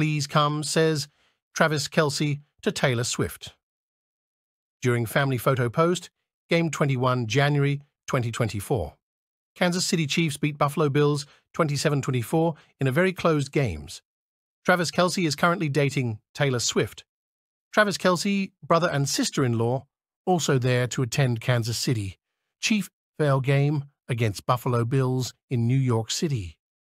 Please come, says Travis Kelce to Taylor Swift. During family photo post, Game 21, January 2024. Kansas City Chiefs beat Buffalo Bills 27-24 in a very closed games. Travis Kelce is currently dating Taylor Swift. Travis Kelce, brother and sister-in-law, also there to attend Kansas City. Chief fail game against Buffalo Bills in New York City.